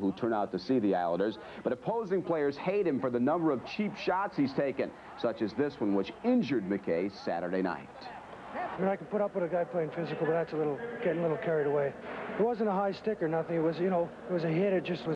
who turn out to see the Islanders, but opposing players hate him for the number of cheap shots he's taken, such as this one, which injured McKay Saturday night. I mean, I can put up with a guy playing physical, but that's a little getting a little carried away. It wasn't a high stick or nothing. It was, you know, it was a hit. It just was.